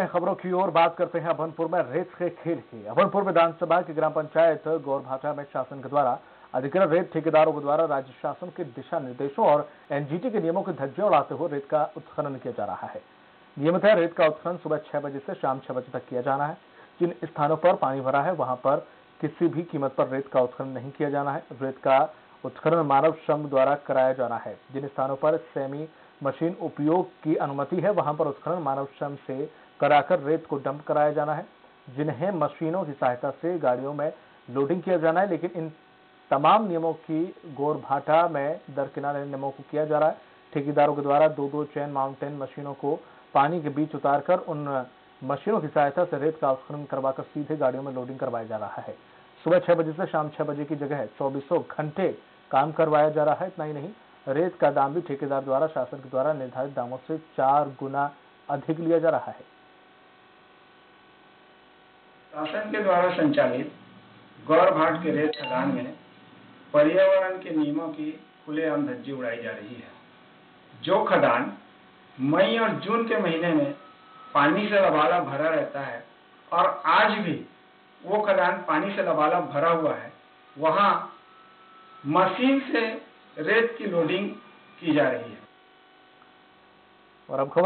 हैं खबरों की ओर बात करते हैं अभनपुर में रेत के खेल की। अभनपुर विधानसभा की ग्राम पंचायत गौरभाटा में शासन के द्वारा अधिकृत रेत ठेकेदारों के द्वारा राज्य शासन के दिशा निर्देशों और एनजीटी के नियमों की धज्जियाँ उड़ाते हुए रेत का उत्खनन किया जा रहा है। नियमित है, रेत का उत्खनन सुबह छह बजे से शाम छह बजे तक किया जाना है। जिन स्थानों पर पानी भरा है, वहाँ पर किसी भी कीमत पर रेत का उत्खनन नहीं किया जाना है। रेत का उत्खनन मानव श्रम द्वारा कराया जाना है। जिन स्थानों पर सेमी मशीन उपयोग की अनुमति है, वहाँ पर उत्खनन मानव श्रम से कराकर रेत को डंप कराया जाना है। जिन्हें मशीनों की सहायता से गाड़ियों में लोडिंग किया जाना है, लेकिन इन तमाम नियमों की गोरभाटा में दरकिनारे नियमों को किया जा रहा है। ठेकेदारों के द्वारा दो दो चैन माउंटेन मशीनों को पानी के बीच उतारकर उन मशीनों की सहायता से रेत का उत्खनन करवाकर सीधे गाड़ियों में लोडिंग करवाया जा रहा है। सुबह छह बजे से शाम छह बजे की जगह चौबीसों घंटे काम करवाया जा रहा है, इतना ही नहीं। रेत का दाम भी ठेकेदार द्वारा, शासन के द्वारा निर्धारित दामों से चार गुना अधिक लिया जा रहा है। शासन के द्वारा संचालित गौर भाट के रेत खदान में पर्यावरण के नियमों की खुलेआम धज्जी उड़ाई जा रही है। जो खदान मई और जून के महीने में पानी से लबाला भरा रहता है, और आज भी वो खदान पानी से लबाला भरा हुआ है, वहाँ मशीन से रेत की लोडिंग की जा रही है। और अब खबर